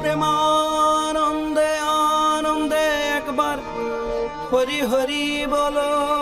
প্রেমানন্দে আনন্দে একবার হরি হরি বলো।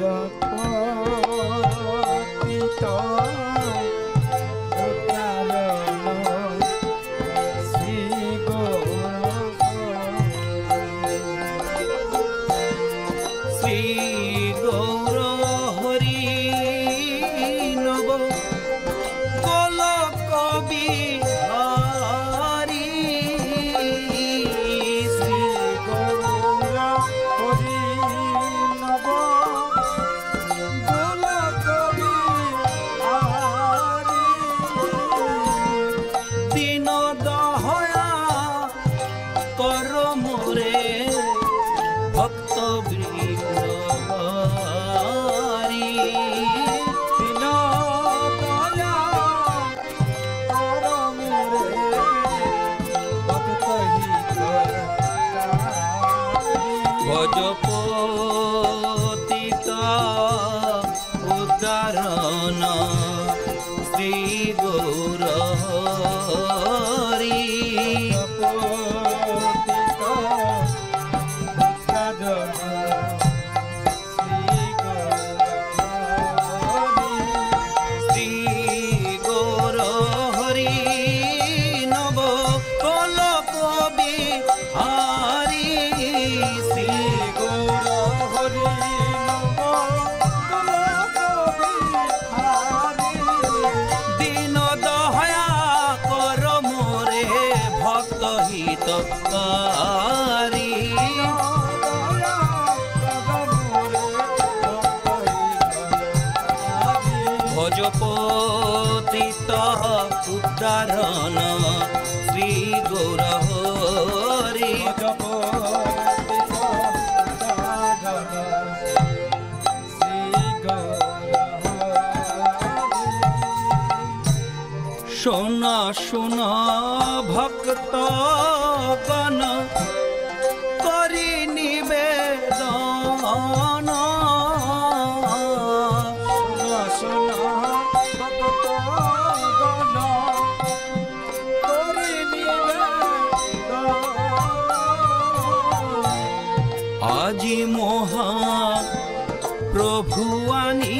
जगति মোহা প্রভু আনি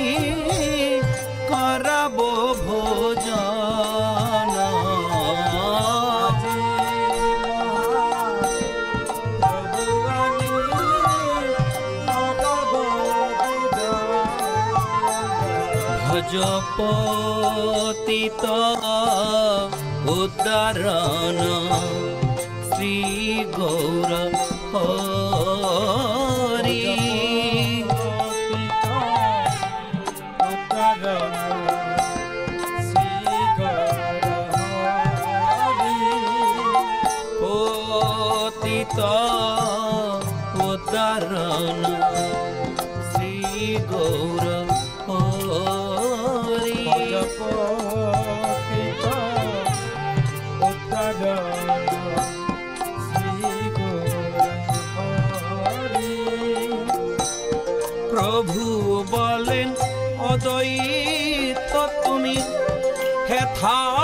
করাব ভোজন। ভজপতিত উদাহরণ শ্রী গৌর ও জয়ী তুমি হেথা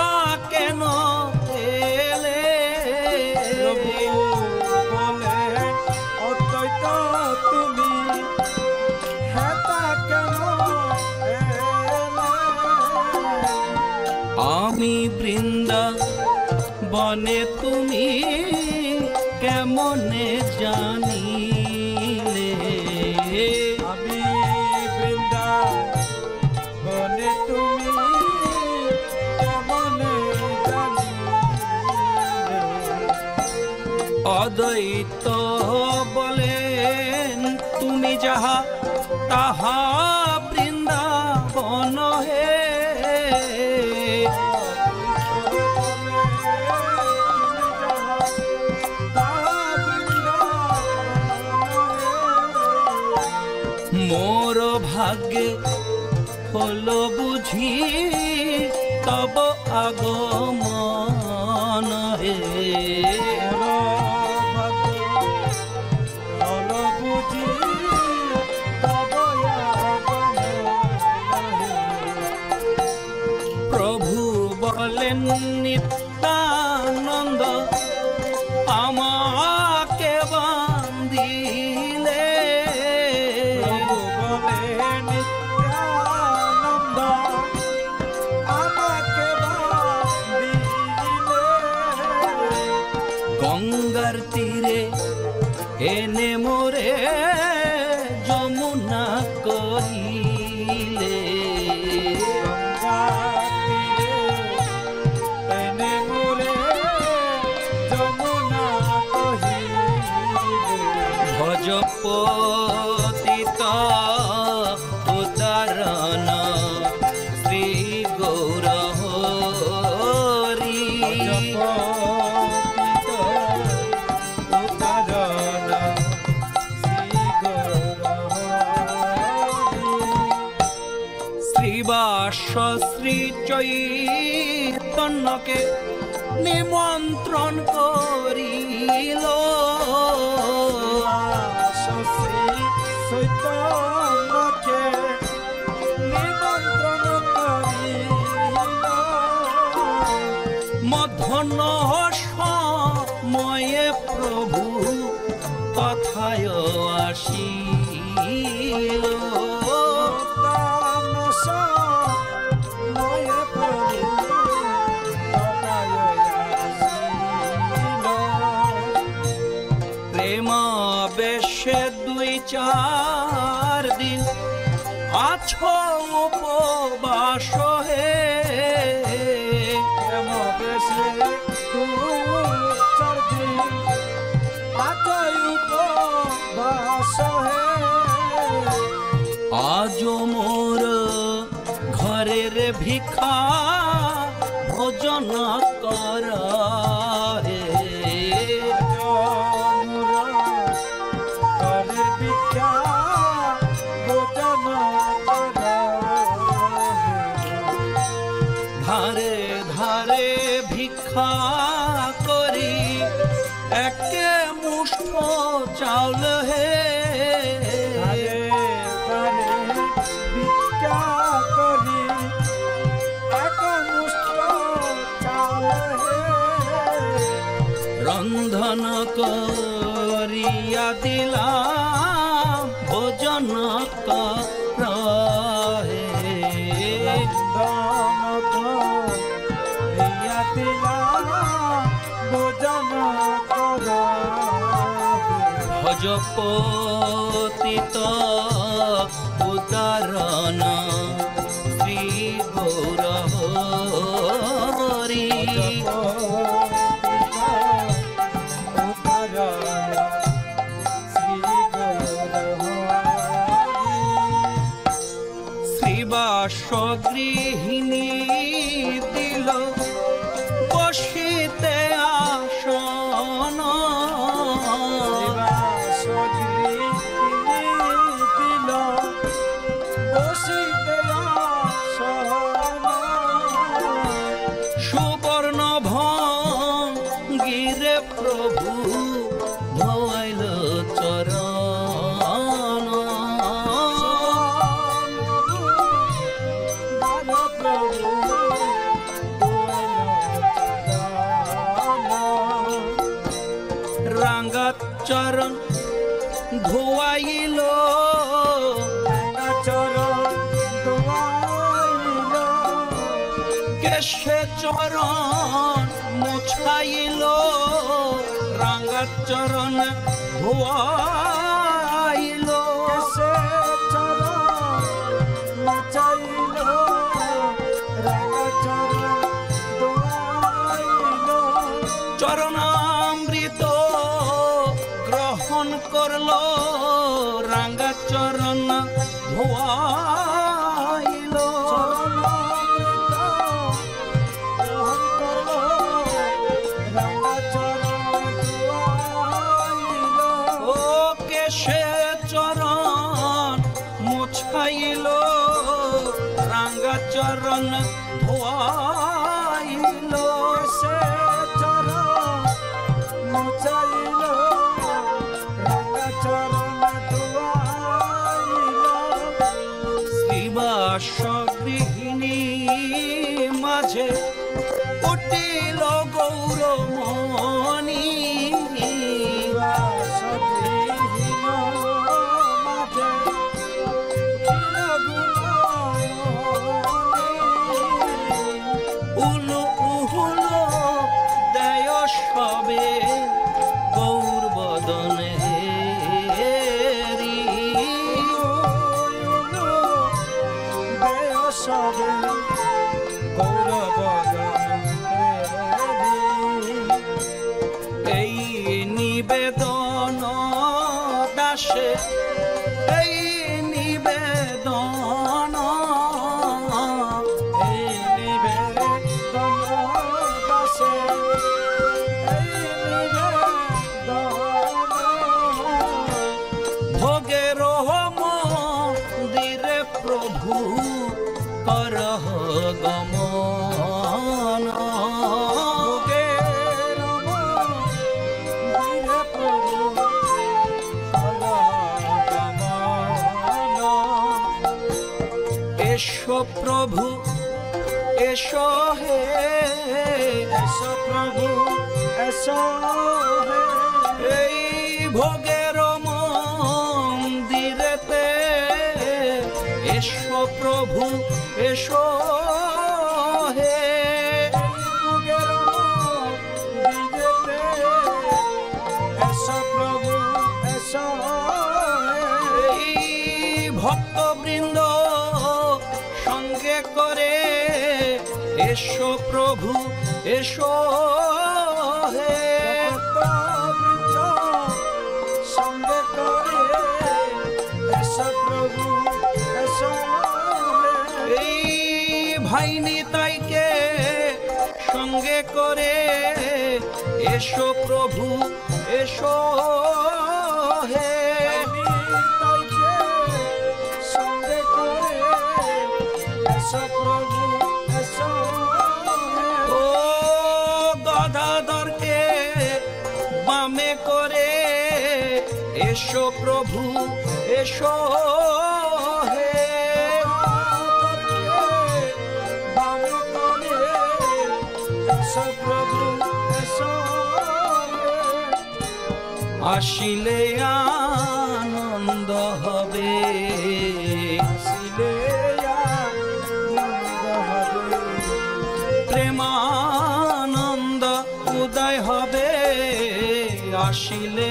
হলো বুঝি তব আগমন হে। শ্রী চৈতন্যকে নিমন্ত্রণ করিল। भोजन कर। স্বগৃহিণী চরণামৃত গ্রহণ করল রাঙ্গা চরণ ধোয়া সবে। গৌরব এসো হে এসো প্রভু এসো হে। এই ভোগের মন্দিরেতে এসো প্রভু এসো হে। ভক্তবৃন্দ এসো প্রভু এসো হে। সঙ্গে প্রভু এই সঙ্গে করে এসো প্রভু এসো আসিলে আনন্দ হবে আসিলে আনন্দ হবে। প্রেমানন্দ উদয় হবে। আসিলে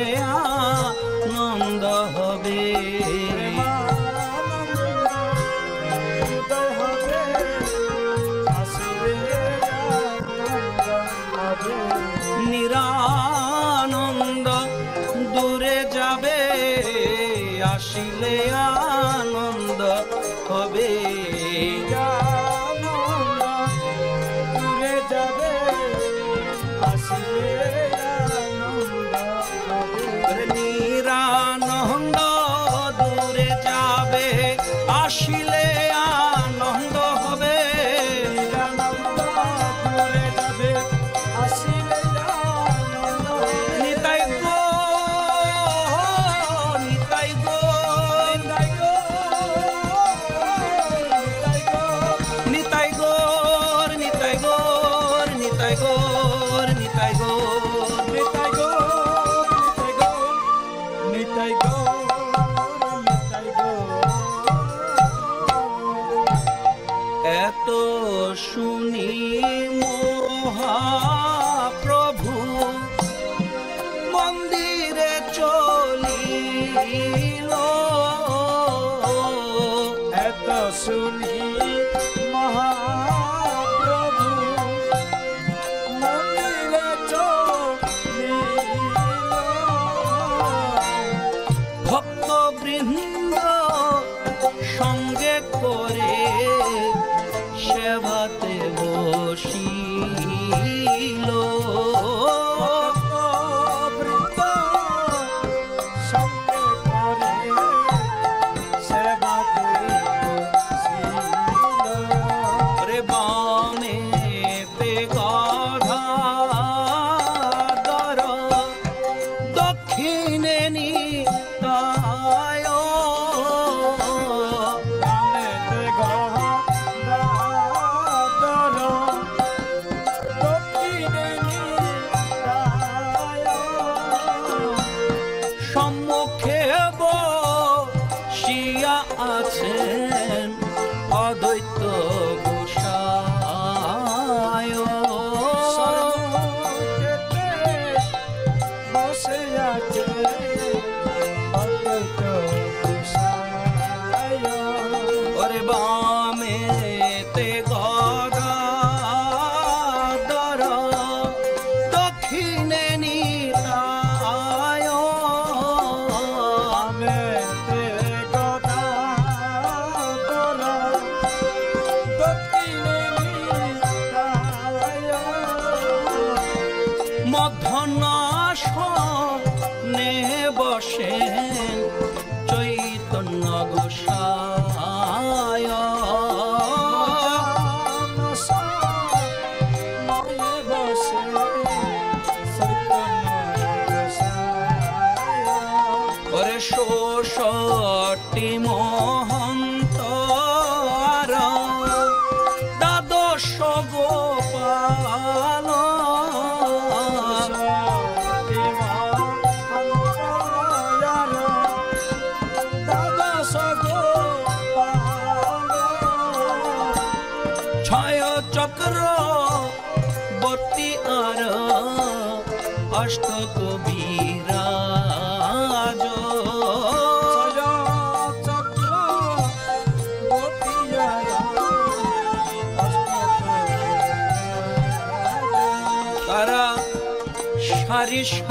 शोषटिम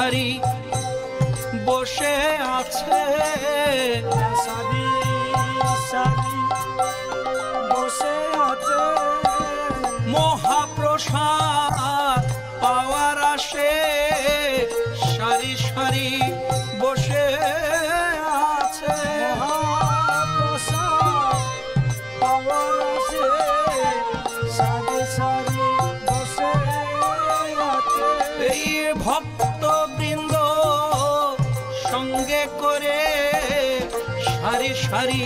হারি বসে আছে বসে আছে। মহাপ্রসাদ পাওয়ার আসে সারি সারি বসে আছে। ভক্ত সারি সারি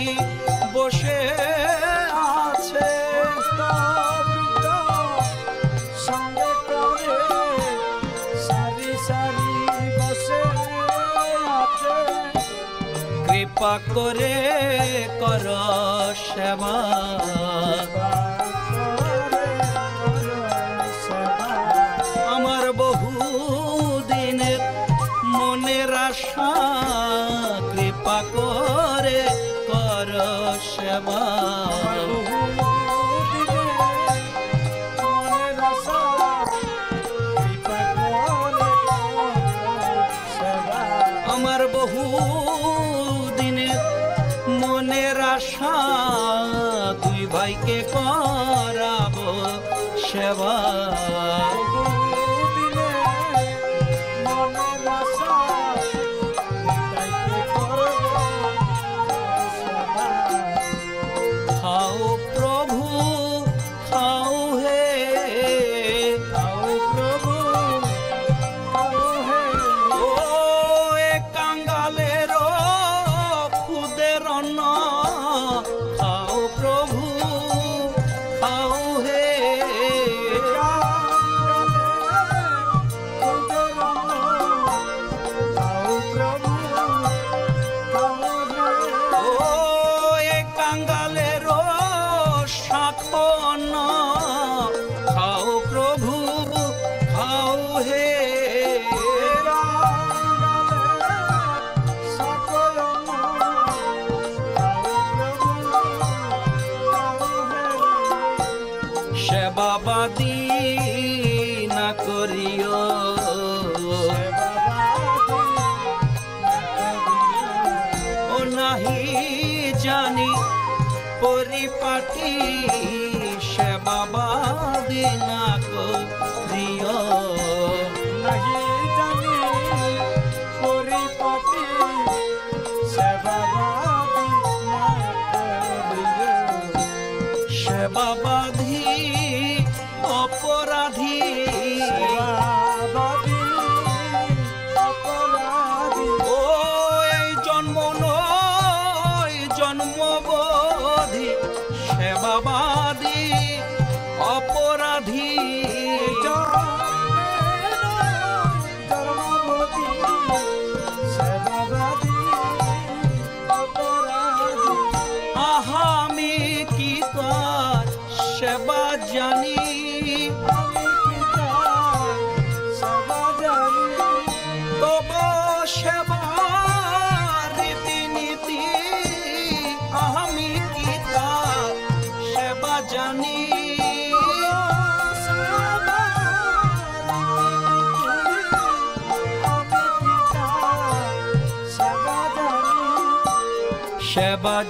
বসে আছে সারি সারি বসে কৃপা করে কর শ্যামা। मा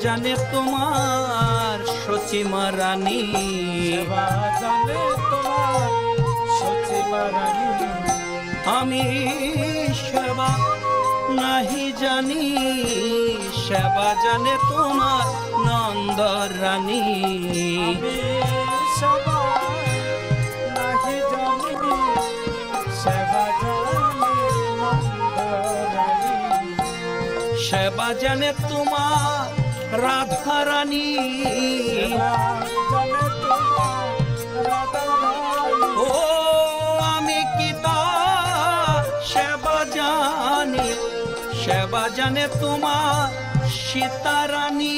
জানে তোমার সচিমা রানী। জানে আমি সেবা নাহি জানি সেবা জানে তোমার নন্দ রানী। সেবা জানে তোমার রাধারানী ও আমি কি তার সেবা জানি? সেবা জানে তোমার সীতারানী।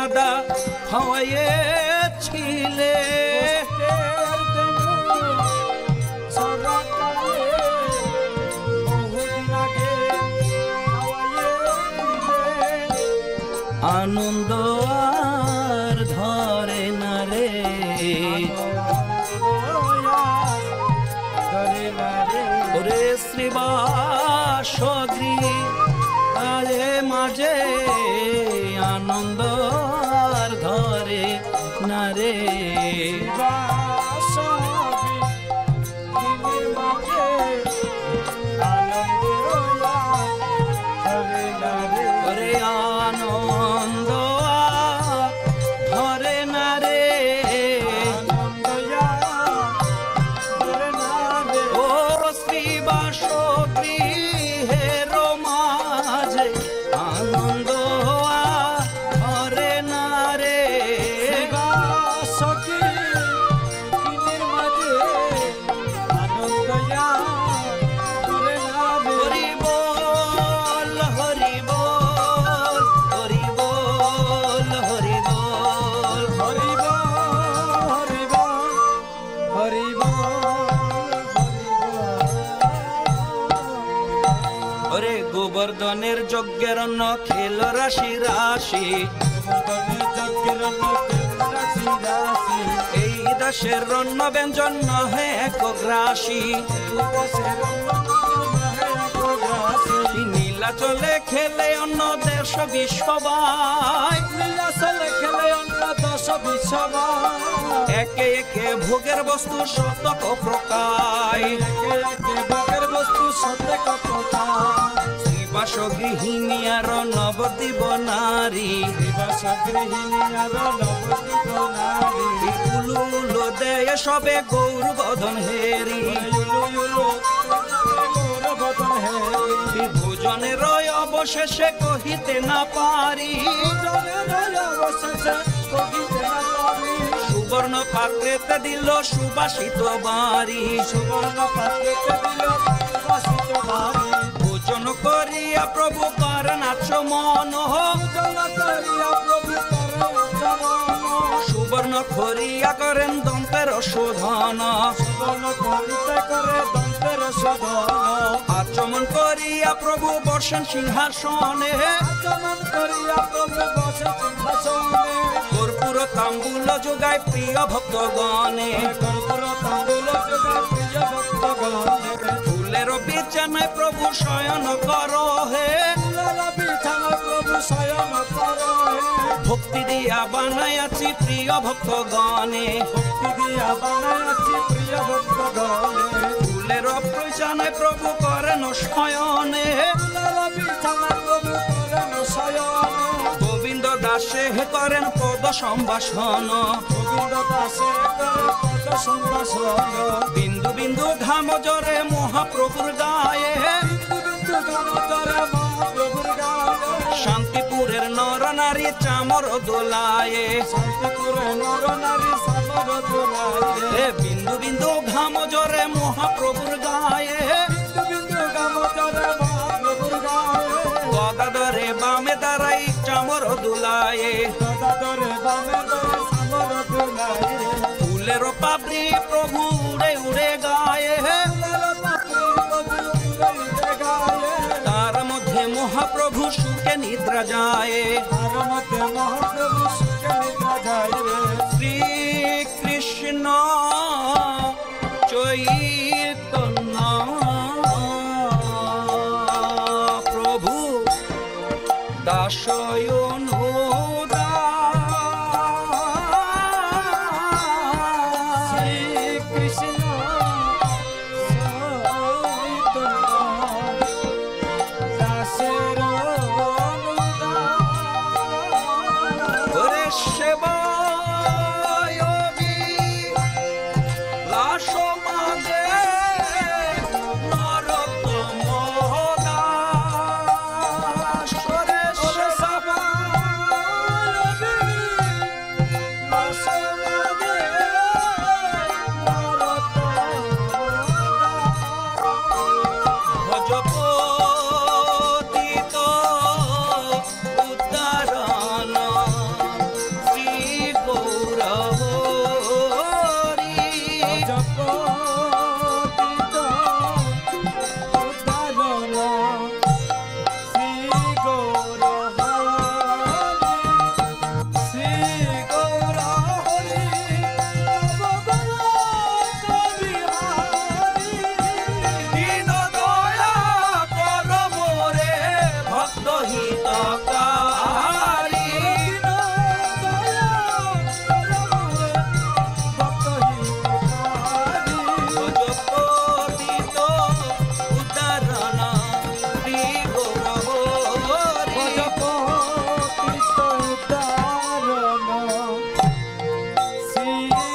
কাদা খাওয়াইয়েছিলে। আনন্দ আ গোবর্ধনের যজ্ঞের অন্ন খেল রাশি রাশি। রাশি রাশি এই দাসের রন্ন ব্যঞ্জন নহে একগ্রাসী। এই নীলাচলে খেলে অন্য দেশ বিশ্ববাই একে একে ভোগের বস্তু শতক প্রকায়। শ্রীবাস গৃহিণী আর নবদ্বীপ নারী। উলুলো দেয় সবে গৌর বদন হেরি ভোজনের অবশেষে কহিতে না পারি। সুবর্ণ পাত্রেতে দিল সুবাসিত বাড়ি। সুবর্ণ পাত্রকে দিল মন জনম সুবর্ণ খরিয়া করেন দন্তের শোধন। আচমন করিয়া প্রভু বর্ষণ সিংহাসনে। আচমন করিয়া প্রভু বসে সিংহাসনে। কর্পূর তাম্বুল যোগায় প্রিয় ভক্তগণে। কর্পূর তাম্বুল যোগে প্রিয় ভক্তগণে। ফুলের বিছানায় প্রভু শয়ন কর হে। শয়ন করো ভক্তি দিয়া বানায়াছি প্রিয় ভক্তগণে। ভক্তি দিয়া বানাইছি প্রিয় করেন শয়নে ফুলের বিছানা প্রভু করেন শয়ন। গোবিন্দ দাসে করেন পদ সম্ভাষণ। গোবিন্দ দাসে পদ সম্ভাষণ বিন্দু বিন্দু ঘাম জরে মহাপ্রভুর গায়ে। বিন্দু বিন্দু গামতরে মহাপ্রভুর নর চামর দোলায়ে এ বিন্দু বিন্দু ঘাম জরে মহাপ্রভুর গায়ে। গদাধরে বামে দাঁড়াই চামর দুলায়ে। ফুলের পাপড়ি প্রভু উড়ে উড়ে গায়ে। মহাপ্রভু সুখে নিদ্রা যায়। মহাপ্রভু সুখে নিদ্রা যায় শ্রী কৃষ্ণ চৈতন্য প্রভু দাসয়নুদা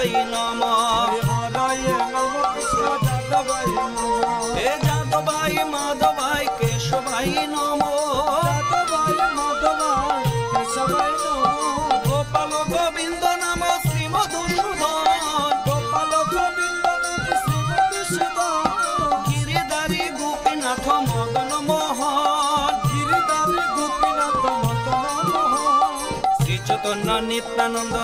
ভাই নম। হে যাদবাই মাধবাই কেশবাই নম। গোপাল গোবিন্দ নাম শ্রী মধুসূদন গোপাল গোবিন্দ নাম শ্রীমতী সুধা গিরিধারী গোপীনাথ শ্রী চৈতন্য নিত্যানন্দ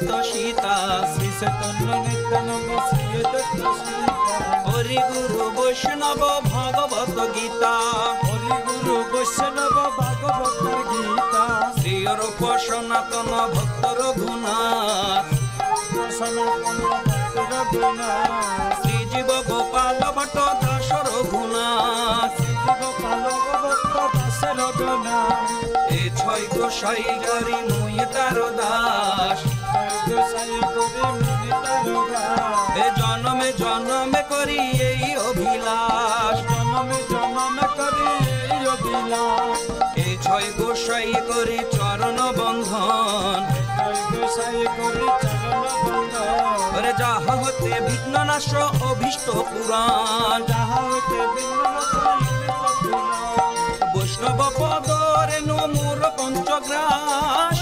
শ্রী অদ্বৈত সীতা শ্রী চৈতন্য নিত্যানন্দ শ্রী অদ্বৈত সীতা হরি গুরু বৈষ্ণব ভগবত গীতা হরি গুরু বৈষ্ণব ভাগবত গীতা শ্রী অরূপ সনাতন ভক্ত রঘুনাথ শ্রী জীব গোপাল ভট্ট দাস রঘুনাথ গোপাল ভক্ত দাস রঘুনাথ এ ছয় গোসাই করি মুই তার দাস। গোসাই করি মুনি তারকা এ জনমে জনমে করি এই অভিলাষ। জনমে জনমে করি এই ছয় গোসাই করি চরণ বন্ধন। গোসাই করি চরণ বন্ধ যাহা হতে পুরাণ। যাহা হইতে ভিন্ন বৈষ্ণব পদরে নমুর পঞ্চগ্রাস।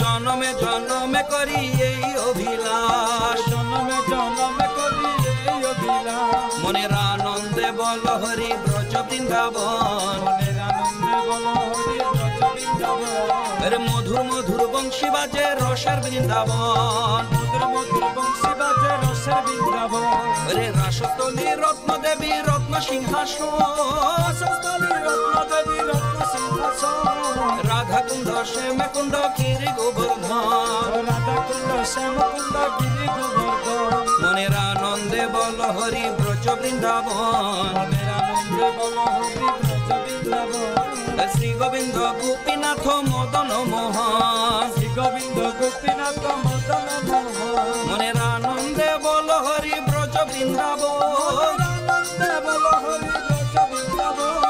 জনমে জনমে করি এই অভিলাষ। জনমে জনমে করি এই অভিলাষ। মনের আনন্দে বল হরি ব্রজ বৃন্দাবন। মনের আনন্দে বল হরি ব্রজ বৃন্দাবন। মধুর মধুর বংশী বাজে রসার বৃন্দাবন। মধুর মধুর বংশী বাজে রসের বৃন্দাবন আরে রাসতলী রত্ন দেবী রত্ন সিংহাসন রত্ন দেবী রত্ন সিংহাসন রাধা কুণ্ড শ্যাম কুণ্ড গিরি গোবর্ধন রাধা কুণ্ড শ্যাম কুণ্ড গিরি গোবর্ধন মনের আনন্দে বল হরি ব্রজ বৃন্দাবন। মনের আনন্দে বল হরি ব্রজ বৃন্দাবন। শ্রী গোবিন্দ গোপীনাথ মদন মোহন। গোবিন্দ গোপীনাথ মদন মনের আনন্দে বল হরি ব্রজ বৃন্দাবন। আনন্দে বল হরি ব্রজ বৃন্দাবন।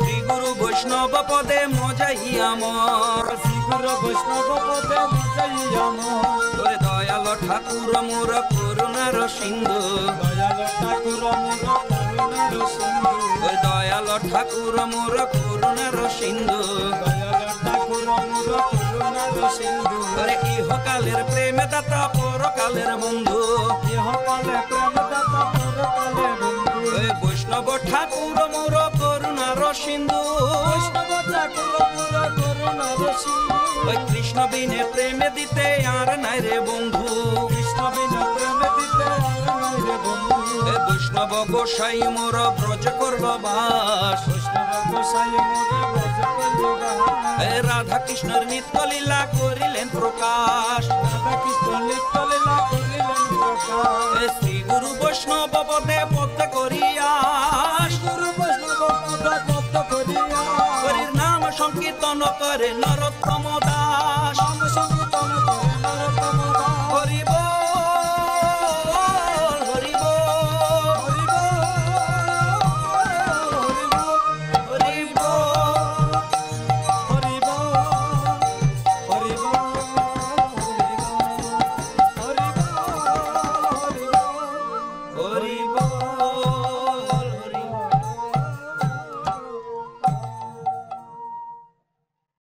শ্রী গুরু বৈষ্ণব পদে মজাই আমর। শ্রী গুরু বৈষ্ণব পদে মজাই আমার। দয়াল ঠাকুর মোর করুণার সিন্ধু। দয়াল ঠাকুর মোর করুণার সিন্ধু। দয়াল ঠাকুর মোর করুণার সিন্ধু। মোর করুণার সিন্ধু ওরে ইহকালের প্রেমে দাতা পরকালের বন্ধু? বন্ধু বৈষ্ণব ঠাকুর, মোর করুণার সিন্ধু। ওই কৃষ্ণ বিনে প্রেমে দিতে আর নাই রে বন্ধু। কৃষ্ণ বিনা প্রেম দিতে আর নাই রে বন্ধু বৈষ্ণব গোসাই মোর ব্রজ করল বাস। রাধা কৃষ্ণের নিত্য লীলা করিলেন প্রকাশ। রাধা কৃষ্ণ নিত্য লীলা করিলেন প্রকাশ শ্রী গুরু বৈষ্ণব পদে পদে করিয়াস গুরু বৈষ্ণব পদ করিয়া হরির নাম সংকীর্তন করে নরোত্তম দাস।